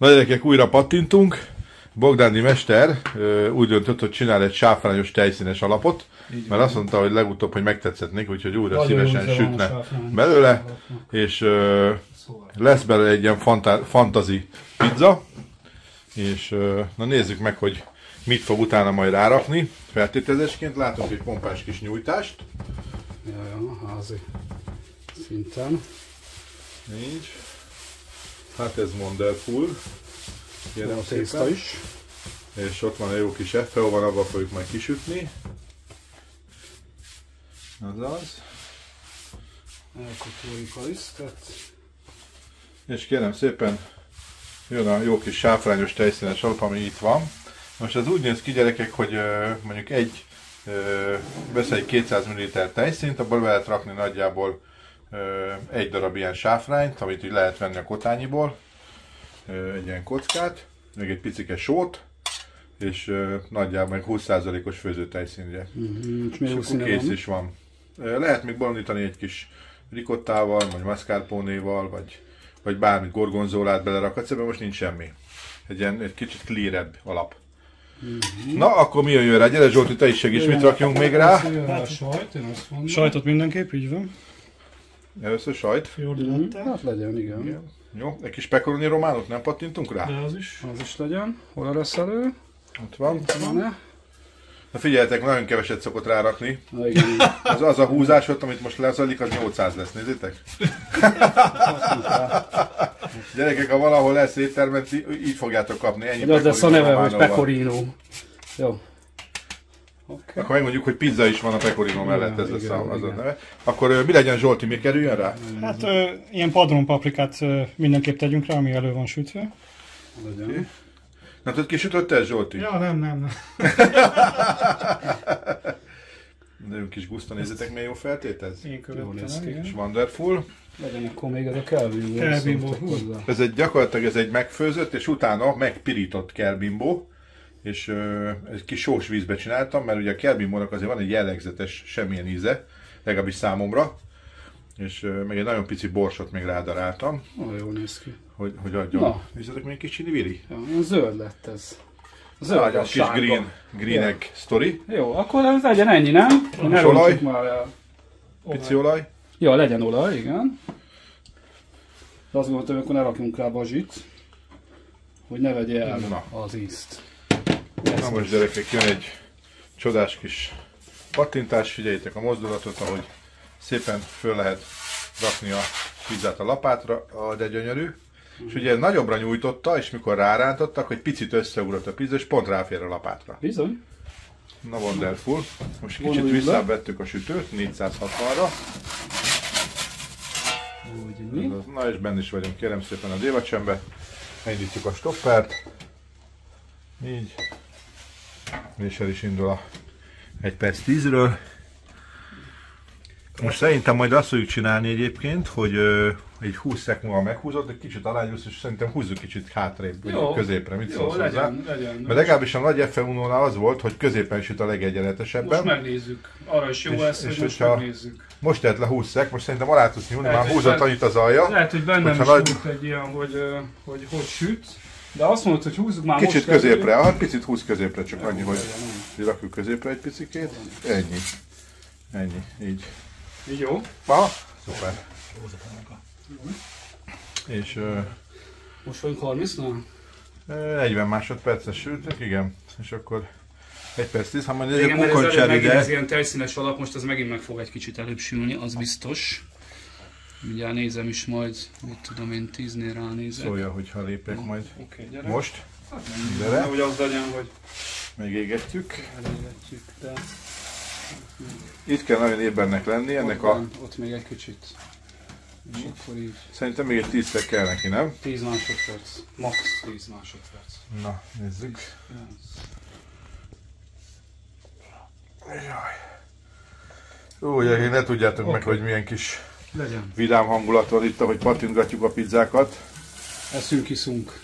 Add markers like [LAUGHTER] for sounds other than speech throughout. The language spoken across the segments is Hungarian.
Na gyerekek, újra pattintunk. Bogdáni mester ö, úgy döntött, hogy csinál egy sáfrányos tejszínes alapot, mert azt mondta, hogy legutóbb, hogy megtetszett neki, úgyhogy újra Nagyon szívesen a sütne belőle, Alapnak. és ö, Szóval. lesz belőle egy ilyen fanta- fantazi pizza, és ö, na nézzük meg, hogy mit fog utána majd rárakni. Feltételezésként látunk egy pompás kis nyújtást. Ja, ja, házi szinten. Nincs. Hát ez wonderful. Kérem a tészta is. És ott van a jó kis FEO, van abba fogjuk majd kisütni. Azaz. Elkotoljuk a lisztet. És kérem szépen, jön a jó kis sáfrányos tejszínes alap, ami itt van. Most ez úgy néz ki gyerekek, hogy mondjuk egy vesz egy 200 ml tejszínt, abból lehet rakni nagyjából egy darab ilyen sáfrányt, amit így lehet venni a kotányiból, egy ilyen kockát, még egy picike sót, és nagyjából meg 20%-os főzőtejszínre. Mhm, És És akkor kész van. is van. Lehet még bolondítani egy kis rikottával, vagy mascarpone-val, vagy, vagy bármit, gorgonzolát belerakhatsz, ebben most nincs semmi. Egy ilyen egy kicsit clearebb alap. Na, akkor mi jön rá? Gyere Zsolti, te is segíts, mit rakjunk még rá? Jöjjön a sajt, én azt mondom. Sajtot mindenképp, így van. Először sajt. Jordi Mhm, latte. Hát legyen, igen. Igen. Jó, egy kis pecoroni románot nem pattintunk rá? De az is. Az is legyen. Hol a reszelő? Ott van. Van-e? Na figyeljetek, nagyon keveset szokott rárakni. Na igen, Az, az a húzás ott, amit most lezajlik, az 800 lesz, nézzétek. [LAUGHS] Gyerekek, ha valahol lesz éttermen, ti- így fogjátok kapni. Ennyi Hogy az lesz a neve, hogy pecorino. Jó. Oké. Akkor megmondjuk, hogy pizza is van a pecorino mellett, ez lesz igen, az a neve. Akkor mi legyen Zsolti, mi kerüljön rá? Hát ö, ilyen padron paprikát ö, mindenképp tegyünk rá, ami elő van sütve. Legyen. Nem tudod, kisütötte ez Zsolti? Ja, nem, nem, nem. [LAUGHS] Nagyon kis guszta, nézzétek, milyen jó feltét ez. Én követtem, ki. És wonderful. Legyen akkor még ez a Hú. hozzá. Ez egy gyakorlatilag ez egy megfőzött, és utána megpirított kelbimbó, és ö, egy kis sós vízbe csináltam, mert ugye a kelbimbónak azért van egy jellegzetes semmilyen íze, legalábbis számomra, és ö, meg egy nagyon pici borsot még rádaráltam, Nagyon jól néz ki. hogy, hogy adjon. Na. Nézzetek, kis csili vili? Ja, zöld lett ez. Zöld Nagyon kis sárga. green, green egg story, Jó, akkor ez legyen ennyi, nem? Ne És olaj? már el. pici olaj. Ja, legyen olaj, igen. De azt gondoltam, hogy akkor ne rakjunk rá bazsit, hogy ne vegye el Na. az ízt. Na most gyerekek, jön egy csodás kis pattintás, figyeljétek a mozdulatot, ahogy szépen föl lehet rakni a pizzát a lapátra, a de gyönyörű. És ugye nagyobbra nyújtotta, és mikor rárántottak, hogy picit összeugrott a pizza, és pont ráfér a lapátra. Bizony. Na wonderful. Most kicsit visszább vettük a sütőt, 460-ra. Úgy mi? Na és benne is vagyunk, kérem szépen a dévacsembe. Elindítjuk a stoppert. Így. És el is indul a 1 perc 10-ről. Most szerintem majd azt fogjuk csinálni egyébként, hogy ö, egy 20 szek múlva meghúzott, egy kicsit alányulsz, és szerintem húzzuk kicsit hátrébb, vagy Jó. középre, mit szólsz hozzá? legyen, legyen. Mert legalábbis a nagy f az volt, hogy középen süt a legegyenletesebben. Most megnézzük. Arra is jó És- lesz, és hogy most megnézzük. Most tett le 20 szek, most szerintem alá tudsz nyúlni, már húzott annyit az alja. Lehet, hogy bennem is nagy- egy ilyen, hogy, hogy hogy süt. De azt mondod, hogy húzzuk már Kicsit most középre, ah, picit húz középre, csak annyi, hogy így rakjuk középre egy picikét. Ennyi. Ennyi, így. Így jó. Ma, szuper. És ö, Most vagyunk 30-nál? ö, 40 másodperces sültök, igen. És akkor 1 perc 10, ha majd egy Igen, mert ez ide. ilyen tejszínes alap, most ez megint meg fog egy kicsit előbb sülni, az biztos. Mindjárt nézem is majd, mit tudom én, 10-nél ránézek. Szólja, hogyha lépek majd. Oké, gyere. Most Hát nem, Gyere. Hogy az legyen, hogy megégetjük. elégetjük, de... Itt kell nagyon ébernek lenni, ennek ott, a... van, ott még egy kicsit. És akkor így Szerintem még egy 10 szek kell neki, nem? 10 másodperc. Max 10 másodperc. Na, nézzük. Jaj. Gyerekek, ne tudjátok meg, Oké. hogy milyen kis Legyen. vidám hangulat van itt, ahogy pattintgatjuk a pizzákat. Eszünk, iszunk.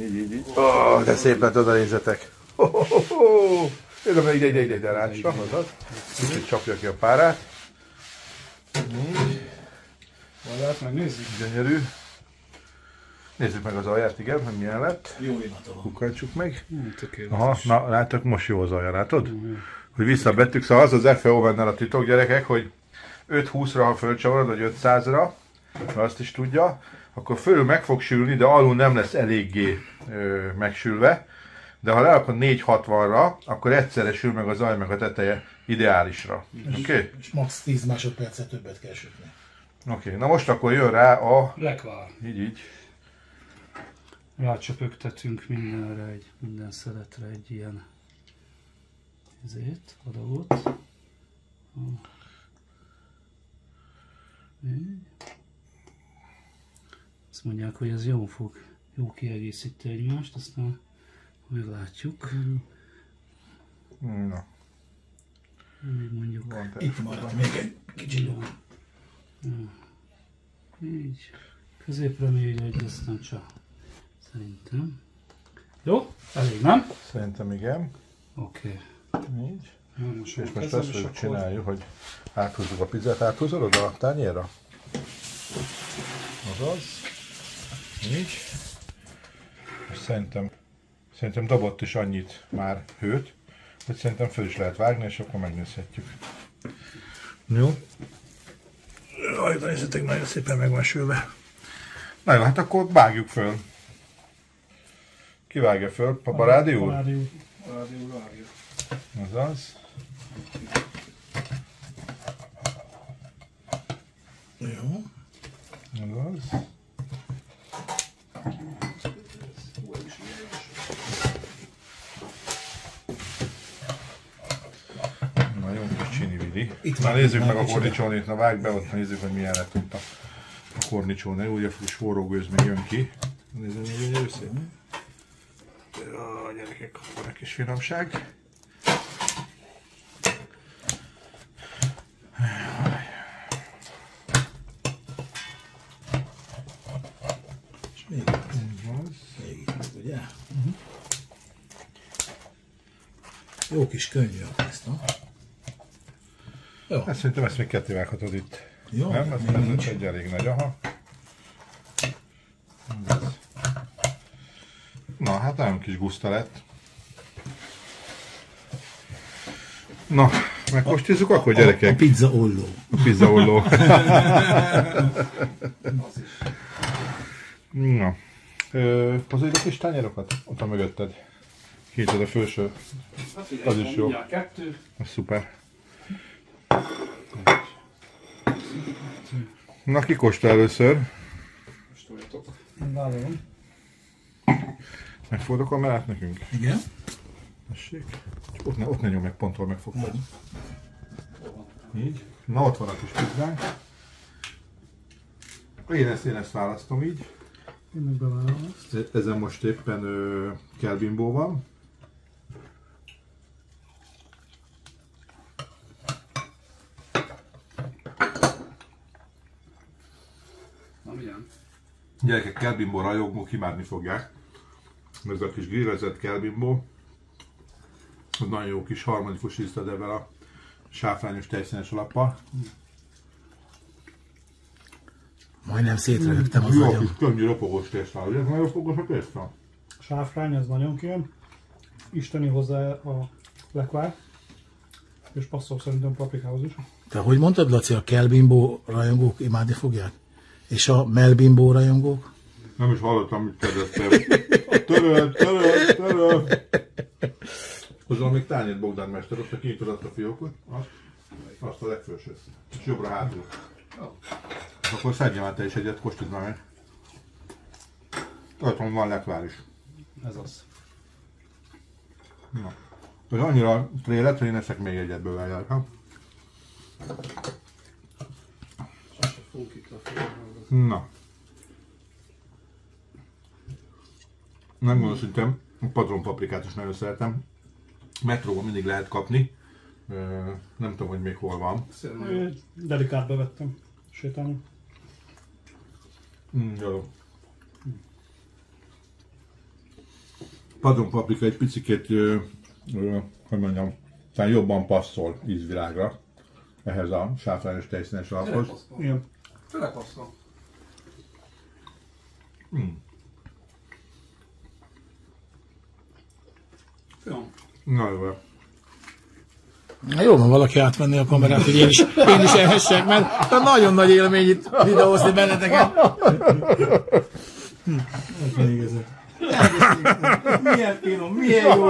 Így, így, így. Oh, de szép lett oda nézzetek. Oh, oh, oh, oh. Ide, ide, ide, ide, ide rácsa, azaz. Kicsit csapja ki a párát. Így, Vallát, megnézzük. gyönyörű. Nézzük meg az alját, igen, hogy milyen lett. Jó illata. Kukkantsuk meg. Hú, tökéletes. Aha, na látod, most jó az alja, látod? Hogy visszabettük, szóval az az FEO benne a titok gyerekek, hogy 5-20-ra, ha fölcsavarod, vagy 500-ra, mert azt is tudja, akkor fölül meg fog sülni, de alul nem lesz eléggé ö, megsülve. De ha lerakod 460-ra, akkor egyszerre sül meg az alj meg a teteje ideálisra. Oké? Okay? És max 10 másodpercet többet kell sütni. Oké, okay. na most akkor jön rá a... Lekvár. Így, így. Rácsöpögtetünk mindenre, egy, minden szeletre egy ilyen ezért, adagot. Így. Azt mondják, hogy ez jó fog, jó kiegészíti egymást, aztán meglátjuk. Na, Még mondjuk van. Itt maradt még egy kicsit. így. Középre még egy, aztán csak. Szerintem. Jó? Elég, nem? Szerintem igen. Oké. Így. Most És most azt fogjuk csináljuk, hogy áthúzzuk a pizzát. Áthúzod oda a tányérra? Azaz. Így. És szerintem, szerintem dobott is annyit már hőt, hogy szerintem föl is lehet vágni, és akkor megnézhetjük. Jó. Jaj, de nézzetek, nagyon szépen meg van sülve. Na jó, hát akkor vágjuk föl. Ki vágja föl? Paparádi úr? Parádi úr. Azaz. Jó. Azaz. Na jó kis csini vidi. Itt Na nézzük meg a kornicsónét, na vágj be ott, nézzük, hogy milyen lett ott a, a kornicsóné. Ugye kis forrógőz még jön ki. Nézzük, hogy gyönyörű szép. Jó, gyerekek, akkor egy kis finomság. Jó kis könnyű a tészta. Jó. Hát szerintem ezt még ketté vághatod itt. Jó, Nem? Ez, még nincs. egy elég nagy, aha. Na, hát nagyon kis guszta lett. Na, megkóstoljuk akkor, A gyerekek? pizza olló. A pizzaolló. [LAUGHS] Na. Ö, hozzáid a kis tányérokat? Ott van mögötted. Kinyitod a felső. Az is jó. Kettő. Ez szuper. Na, ki kóstol először? Kóstoljatok. Vállalom. Megfogod a kamerát nekünk? Igen. Tessék. Csak ott ne, ott ne nyom meg, pont hol megfogtad. Így. Na, ott van a kis pizzánk. Én ezt, én ezt választom így. Én meg bevállalom ezt. Ezen most éppen ö, Kelbimbó van. Gyerekek, Kelbimbó rajongók imádni fogják. Ez a kis grillezett Kelbimbó. Az nagyon jó kis harmonikus ízled ebben a sáfrányos tejszínes alappal. Majdnem szétrögtem az Jó agyam. kis könnyű ropogós tészta. Ugye? Nagyon ropogós a tészta. Sáfrány, ez nagyon kijön. Isteni hozzá a lekvár. És passzol szerintem paprikához is. Te hogy mondtad, Laci, a Kelbimbó rajongók imádni fogják? És a Melbimbó rajongók? Nem is hallottam, mit kérdeztem. Töröl, töröl, töröl. Hozzá még tányért Bogdán mester, azt a kinyitod azt a fiókot, azt, azt a legfősőt. És jobbra hátul. És akkor szedjem át te is egyet, kóstolj már meg. Tartom, van lekvár is. Ez az. Na. Ez annyira trélet, hogy én eszek még egyet bőven ha? Na. Nem gondolom, szerintem a padron paprikát is nagyon szeretem. Metróban mindig lehet kapni. Nem tudom, hogy még hol van. Ö, Delikátbe vettem sétálni. Mm, jó. Padron paprika egy picit, hogy mondjam, talán jobban passzol ízvilágra ehhez a sáfrányos tejszínes alaphoz. Igen. Tényleg passzol. Hmm. 嗯，Jó. Na jó. Na jó, ha valaki átvenni a kamerát, hogy én is, én is elhessek, mert hát nagyon nagy élmény itt videózni benneteket. Hm. miért finom, milyen jó.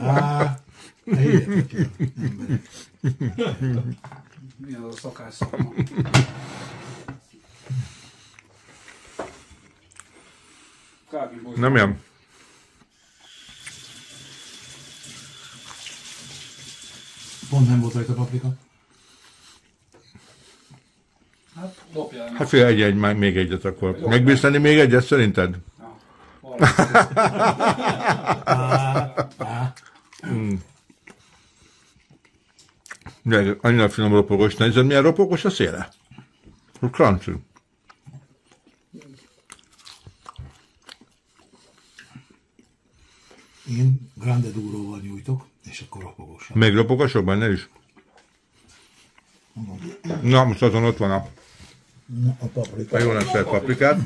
Á. Milyen a szakás szakma. Nem ilyen. Pont nem volt rajta paprika. Hát. Hát fél egy, egy, még egyet akkor. Megbírsz tenni még egyet szerinted? De [LAUGHS] annyira finom ropogos. Nézed, milyen ropogos a széle? A Én Grande Duróval nyújtok, és akkor ropogosan. Még ropogosok benne is? Na, most azon ott van a, A paprika. a jól nem szeret paprikát.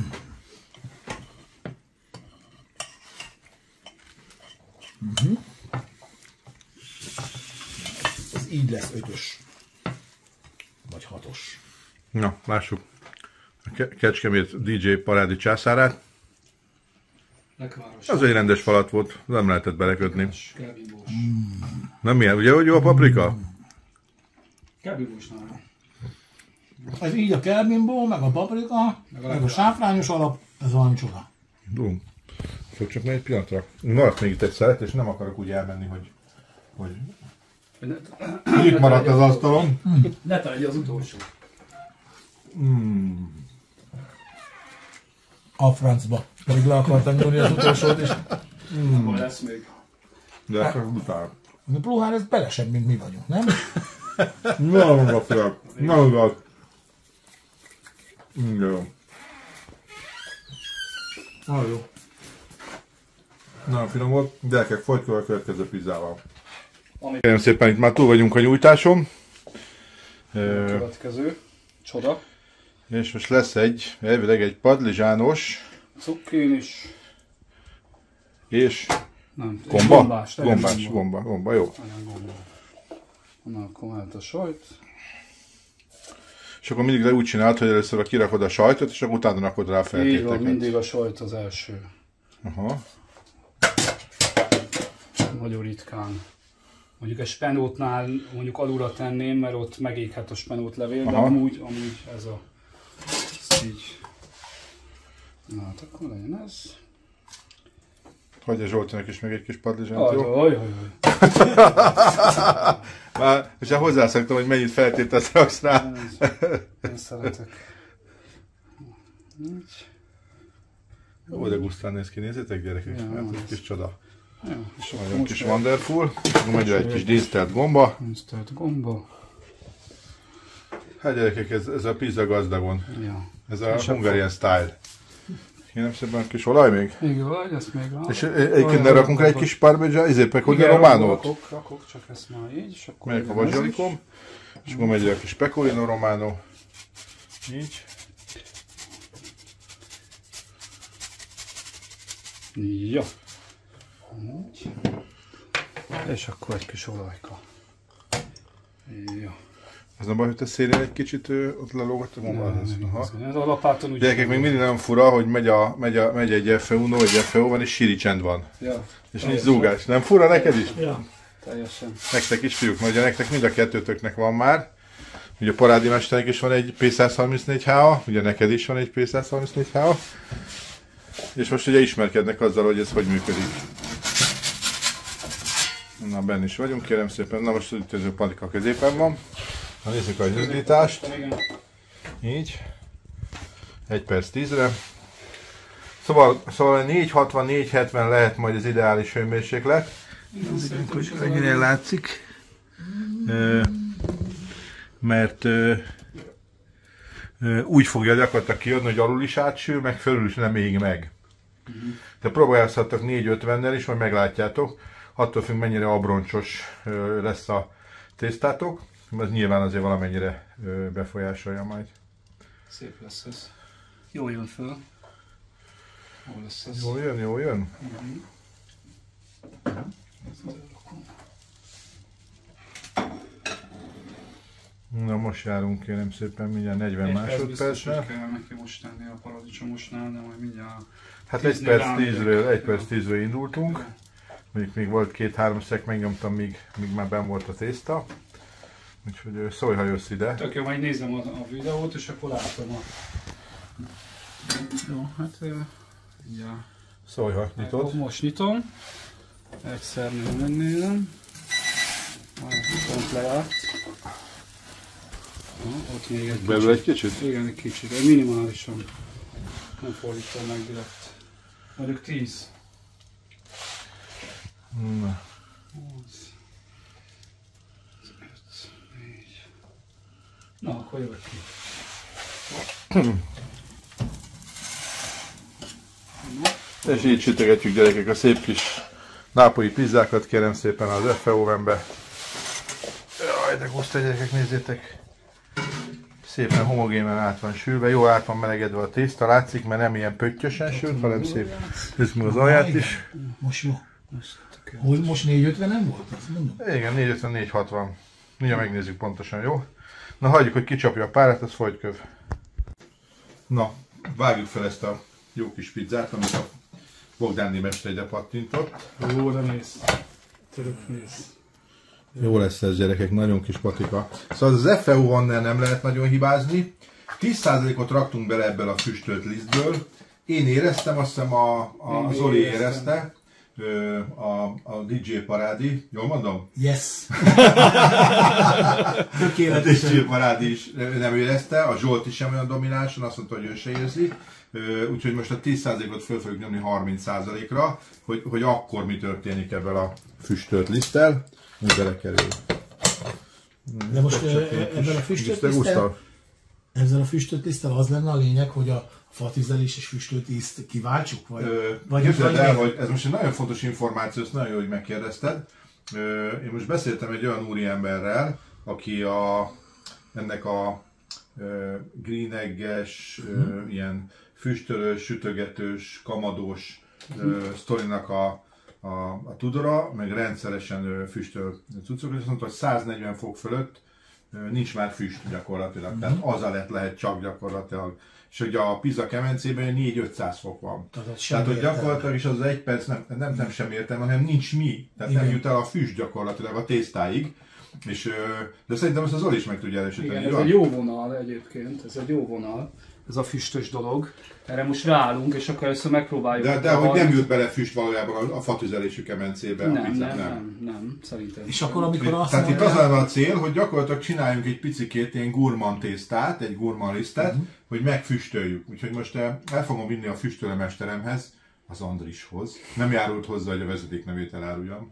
Ez így lesz ötös. Vagy hatos. Na, lássuk. A Ke- Kecskemét DJ parádi császárát. Lekváros. Az egy rendes falat volt, nem lehetett belekötni. Kábíbós. Nem ilyen, ugye, hogy jó a paprika? Kábíbós nála. Ez így a kelbimbó, meg a paprika, meg a sáfrányos alap, ez valami csoda. Bum. Fog csak még egy pillanatra. Maradt még itt egy szelet, és nem akarok úgy elmenni, hogy, hogy itt maradt az asztalon. Ne az utolsó. A francba. Pedig le akartam nyúlni az utolsót is. Hmm. lesz még. De ez utána. A Pluhár ez belesebb, mint mi vagyunk, nem? Nagyon gratulálok. Nagyon. Jó. Ah, jó. Nagyon finom volt. Gyerekek, folytjuk a következő pizzával. Kérem szépen, itt már túl vagyunk a nyújtáson. Ö, következő. Csoda. És most lesz egy, elvileg egy padlizsános Cukkinis. és Nem. gomba? Gombás. Gombás, gomba, gomba, jó. Gomba. Na, akkor mehet a sajt. És akkor mindig le úgy csinált, hogy először a kirakod a sajtot, és akkor utána rakod rá a Így van, mindig a sajt az első. Aha. Nagyon ritkán. Mondjuk egy spenótnál mondjuk alulra tenném, mert ott megéghet a spenót levél, de Aha. amúgy, amúgy ez a... Így. Na, hát akkor legyen ez. Hagyja Zsoltinak is meg egy kis padlizsánt, Aj, jó? aj, aj, aj. [LAUGHS] Már, és már hozzászoktam, hogy mennyit feltételt raksz rá. Én szeretek. Így. Ó, de gusztán néz ki, nézzétek gyerekek, Ja, hát egy kis csoda. Jó, és Nagyon kis wonderful. Megy egy kis dísztelt gomba. Instant gomba. Hát gyerekek, ez, ez a pizza gazdagon. Ja. Ez a És Hungarian style. Kérem szépen kis olaj még? Még vagy, ezt még van. És egyébként ne rakunk rá egy kis parmesan, ezért pecorino románót. Rakok, rakok, csak ezt már így, és akkor Melyik a bazsalikom. És akkor megy a kis pecorino románó. Így. Így. És akkor egy kis olajka. Jó. Az a baj, hogy te szélén egy kicsit ö, ott lelógott a gomba. Ez, a lapáton úgy... Gyerekek, még mindig nagyon fura, hogy megy, a, megy, a, megy egy F1 egy FO van, és síri csend van. Ja, És nincs zúgás. Nem fura neked is? Ja. teljesen. Nektek is fiúk, mert ugye nektek mind a kettőtöknek van már. Ugye a Parádi Mesternek is van egy P134HA, ugye neked is van egy P134HA. És most ugye ismerkednek azzal, hogy ez hogy működik. Na, benne is vagyunk, kérem szépen. Na, most a palika középen van. Na, nézzük a hűzítást. Igen. Így. 1 perc 10-re. Szóval, szóval 460-470 lehet majd az ideális hőmérséklet. hogy ennyire látszik. Mert úgy fogja gyakorlatilag kijönni, hogy alul is átsül, meg fölül is nem ég meg. De próbálkozhattok 450-nel is, majd meglátjátok. Attól függ, mennyire abroncsos lesz a tésztátok. Ez nyilván azért valamennyire befolyásolja majd. Szép lesz ez. Jó jön föl. Jó lesz ez. Jó jön, jó jön. Na most járunk kérem szépen mindjárt 40 Egy másodpercre. hogy kell neki most tenni a paradicsomosnál, de majd mindjárt Hát egy perc tízről, egy perc tízről indultunk. Mondjuk még volt két-három szek, megnyomtam, míg, míg már ben volt a tészta. Úgyhogy szólj, ha jössz ide. Tök jó, majd nézem a, a videót, és akkor látom a... Jó, hát... Ja. Szólj, ha nyitod. Most nyitom. Egyszer nem megnézem. Pont lejárt. Na, ott még egy Belül egy kicsit? Igen, egy kicsit, minimálisan. Nem fordítom meg direkt. Mondjuk 10. Na, 8. 5, 4. Na, akkor jövök ki. És így sütögetjük gyerekek a szép kis nápolyi pizzákat, kérem szépen az FE ovenbe. Jaj, de guszta gyerekek, nézzétek! Szépen homogénen át van sülve, jó át van melegedve a tészta, látszik, mert nem ilyen pöttyösen sült, hanem szép üzmű az alját is. Most jó. Hogy most 450 nem volt? Igen, 450, 460. Mindjárt megnézzük pontosan, jó? Na hagyjuk, hogy kicsapja a párat, az folytköv. Na, vágjuk fel ezt a jó kis pizzát, amit a Bogdáni mester ide pattintott. Jó, de néz. Török néz. Jó lesz ez gyerekek, nagyon kis patika. Szóval az FEU vannel nem lehet nagyon hibázni. 10%-ot raktunk bele ebből a füstölt lisztből. Én éreztem, azt hiszem a, a Én Zoli éreztem. érezte, a, a DJ Parádi, jól mondom? Yes. [LAUGHS] A DJ Tökéletesen. Parádi is nem érezte, a Zsolt is sem olyan dominánsan, azt mondta, hogy ő se érzi. Úgyhogy most a 10%-ot föl fogjuk nyomni 30%-ra, hogy, hogy akkor mi történik ebben a füstölt liszttel. Mi belekerül. De most ebben a füstölt liszttel. Ezzel a füstölt liszttel az lenne a lényeg, hogy a fatüzelés és füstölt ízt kiváltsuk? Vagy, Ö, vagy, Képzeld el, hogy ez most egy nagyon fontos információ, ezt nagyon jó, hogy megkérdezted. Ö, Én most beszéltem egy olyan úriemberrel, aki a, ennek a ö, green egges, ö, ilyen füstölős, sütögetős, kamadós ö, sztorinak a, a, a tudora, meg rendszeresen ö, füstöl cuccokat, és azt mondta, hogy 140 fok fölött nincs már füst gyakorlatilag, tehát az lett lehet csak gyakorlatilag. És hogy a pizza kemencében 4-500 fok van. Tehát Tehát, hogy gyakorlatilag is az egy perc nem, nem, nem sem értelme, hanem nincs mi. Tehát nem Igen. jut el a füst gyakorlatilag a tésztáig. És, de szerintem ezt az Zoli is meg tudja erősíteni. Igen, ez van? egy jó vonal egyébként, ez egy jó vonal. Ez a füstös dolog. Erre most ráállunk, és akkor először megpróbáljuk. De, de a hogy nem jut bele füst valójában a, a fatüzelésű kemencébe. a nem, pizzát, nem, nem, nem, szerintem. És akkor amikor azt Tehát itt az lenne a cél, hogy gyakorlatilag csináljunk egy picikét ilyen gurman tésztát, egy gurman lisztet, Mhm. uh-huh. Hogy megfüstöljük. Úgyhogy most eh, el fogom vinni a füstölőmesteremhez, az Andrishoz. Nem járult hozzá, hogy a vezeték nevét eláruljam,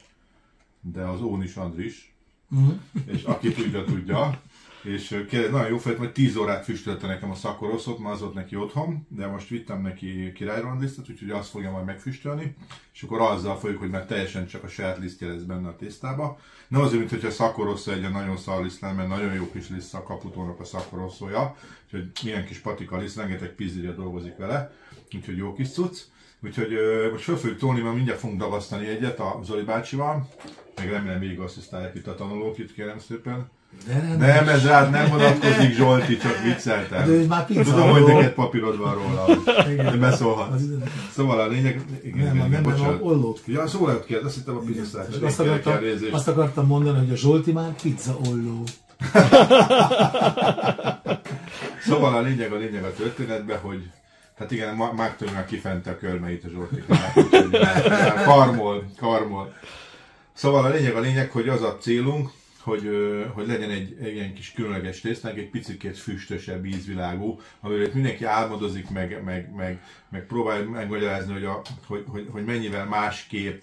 de az Ónis Andris, Mhm. és aki tudja, tudja. És nagyon jó fejt, hogy 10 órát füstölte nekem a szakoroszot, ma az ott neki otthon, de most vittem neki királyrondlisztet, úgyhogy azt fogja majd megfüstölni, és akkor azzal fogjuk, hogy már teljesen csak a saját lisztje lesz benne a tésztába. Nem azért, mint hogyha szakorosszó egy nagyon szar liszt lenne, mert nagyon jó kis liszt a kaputónak a szakorosszója, úgyhogy milyen kis patika liszt, rengeteg pizzéria dolgozik vele, úgyhogy jó kis cucc. Úgyhogy ö, most föl fogjuk tolni, mert mindjárt fogunk dagasztani egyet a Zoli bácsival, meg remélem még asszisztálják itt a tanulók, itt kérem szépen. De nem, Nem, ez rád nem vonatkozik, Zsolti, csak vicceltem. de ő már pizza. Tudom, hogy neked papírod van róla, hogy beszólhatsz. Az Szóval a lényeg... Igen, Nem, igen, nem, bocsánat. ollót. Ja, szóval kérdez, azt hittem a pizza azt akartam, azt akartam mondani, hogy a Zsolti már pizza olló. [LAUGHS] Szóval a lényeg, a lényeg a történetben, hogy Hát igen, Ma- Márton már kifente a körmeit a már karmol, karmol. Szóval a lényeg, a lényeg, hogy az a célunk, hogy, hogy legyen egy, egy ilyen kis különleges tésztánk, egy picit füstösebb ízvilágú, amiről mindenki álmodozik, meg, meg, meg, meg próbálja megmagyarázni, hogy, a, hogy, hogy, hogy mennyivel másképp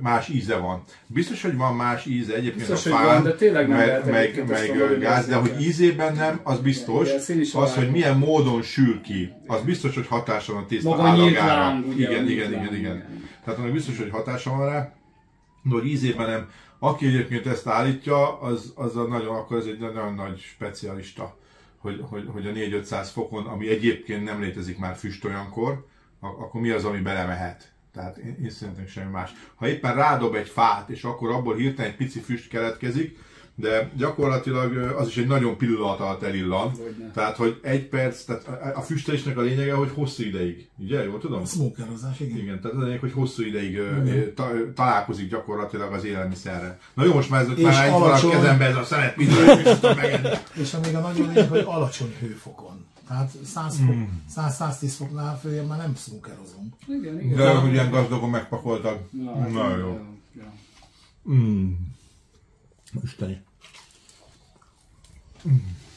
más íze van. Biztos, hogy van más íze egyébként Biztos, a fán, van, de tényleg nem meg, meg, meg gáz, de hogy ízében nem, az biztos. Igen, Az, hogy milyen módon sül ki, az biztos, hogy hatása van a tészta Maga állagára. láng, ugye, Igen, igen, igen, igen. igen. Tehát annak biztos, hogy hatása van rá, de hogy ízében nem. Aki egyébként ezt állítja, az, az a nagyon, akkor ez egy nagyon nagy specialista, hogy, hogy, hogy a 4-500 fokon, ami egyébként nem létezik már füst olyankor, ak- akkor mi az, ami belemehet. Tehát én, én szerintem semmi más. Ha éppen rádob egy fát, és akkor abból hirtelen egy pici füst keletkezik, de gyakorlatilag az is egy nagyon pillanat alatt elillan. Tehát, hogy egy perc, tehát a- füstesnek a lényege, hogy hosszú ideig. Ugye, jól tudom? A smokerozás, igen. Igen, tehát az lényeg, hogy hosszú ideig ta, találkozik gyakorlatilag az élelmiszerrel. Na jó, most már ez már a alacsony- kezembe ez a pizza, és amíg [LAUGHS] a nagyon lényeg, hogy alacsony hőfokon. Tehát 100 fok, 100-110 foknál följebb már nem smokerozunk. Igen, igen. De hogy ilyen gazdagon megpakoltad. Na, Na jó. ja, ja. Mm. Isteni.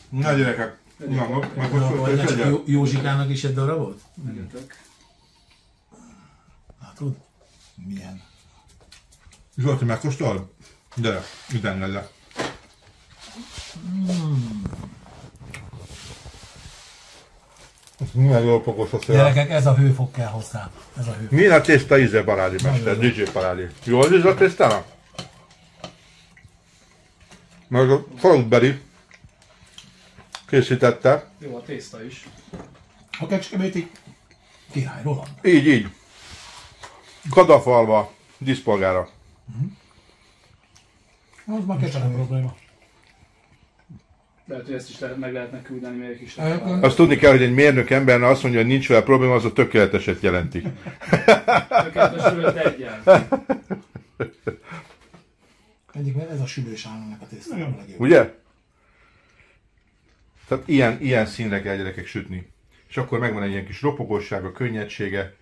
Na gyerekek, na, meg most csak Jó- Józsikának is egy darabot? Egyetek. Látod? Milyen? Zsolti megkóstol? Gyere, itt engedlek. Milyen jól pokos a szél. Gyerekek, ez a hőfok kell hozzá. Ez a hőfok. Milyen a tészta íze, Parádi mester, DJ Parádi? Jól íz a tésztának? Meg a Salisbury készítette. Jó, a tészta is. A kecskeméti király Roland. Így, így. Kadafalva, díszpolgára. Az már kecsemét. probléma. Lehet, hogy ezt is lehet, meg lehetne küldeni még egy kis Azt tudni kell, hogy egy mérnök emberne azt mondja, hogy nincs vele probléma, az a tökéleteset jelenti. Tökéletesült egyel. [LAUGHS] Egyik, mert ez a südős államnak a legjobb. Ugye? Tehát ilyen, ilyen színre kell gyerekek sütni. És akkor megvan egy ilyen kis ropogossága, könnyedsége.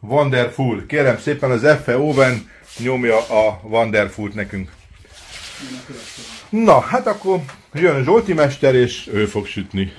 Wonderful. Kérem szépen az FE Oven nyomja a Wonderfult nekünk. Na, hát akkor jön Zsolti mester, és ő fog sütni.